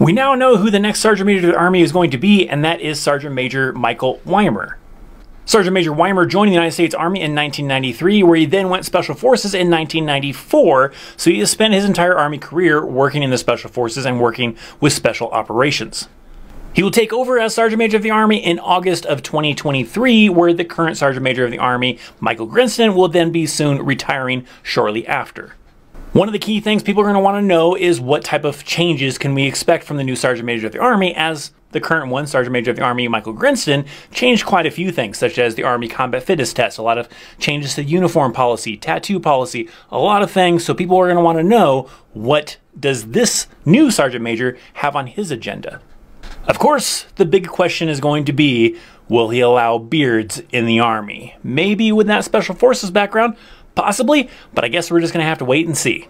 We now know who the next Sergeant Major of the Army is going to be, and that is Sergeant Major Michael Weimer. Sergeant Major Weimer joined the United States Army in 1993, where he then went Special Forces in 1994, so he has spent his entire Army career working in the Special Forces and working with Special Operations. He will take over as Sergeant Major of the Army in August of 2023, where the current Sergeant Major of the Army, Michael Grinston, will then be soon retiring shortly after. One of the key things people are going to want to know is what type of changes can we expect from the new Sergeant Major of the Army as the current one, Sergeant Major of the Army Michael Grinston, changed quite a few things, such as the Army Combat Fitness Test, a lot of changes to uniform policy, tattoo policy, a lot of things. So people are going to want to know what does this new Sergeant Major have on his agenda. Of course, the big question is going to be, will he allow beards in the Army? Maybe with that Special Forces background, possibly, but I guess we're just going to have to wait and see.